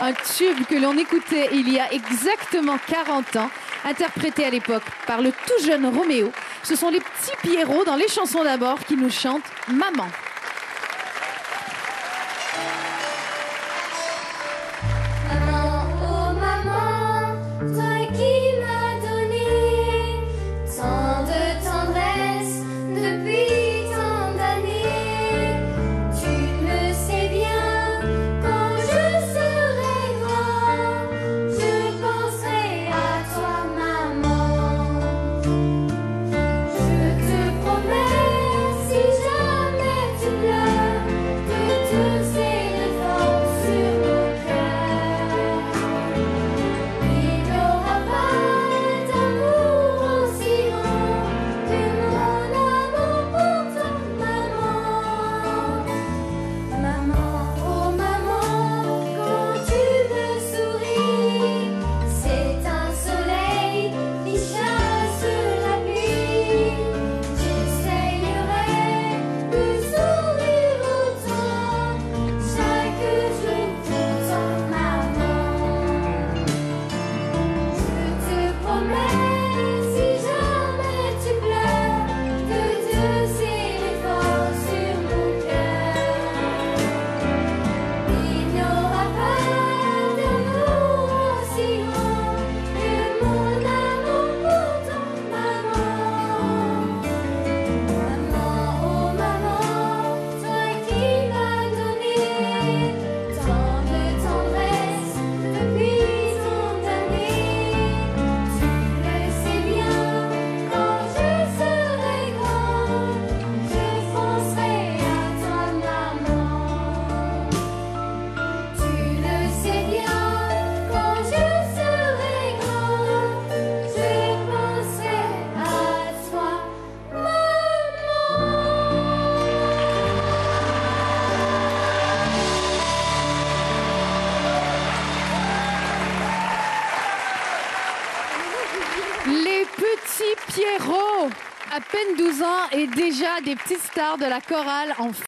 un tube que l'on écoutait il y a exactement 40 ans, interprété à l'époque par le tout jeune Roméo. Ce sont les petits Pierrots dans les chansons d'abord qui nous chantent Maman. Pierrot, à peine 12 ans et déjà des petites stars de la chorale en France.